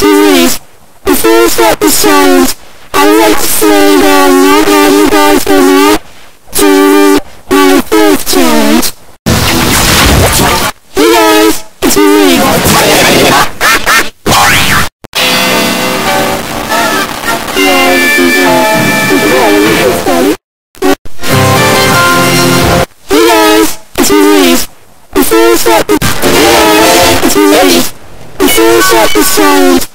To me. the first episode. I like to say that I'm not you guys for not my first challenge. Hey guys, it's me. Hey guys, it's me. Hey guys, it's me.